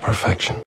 perfection.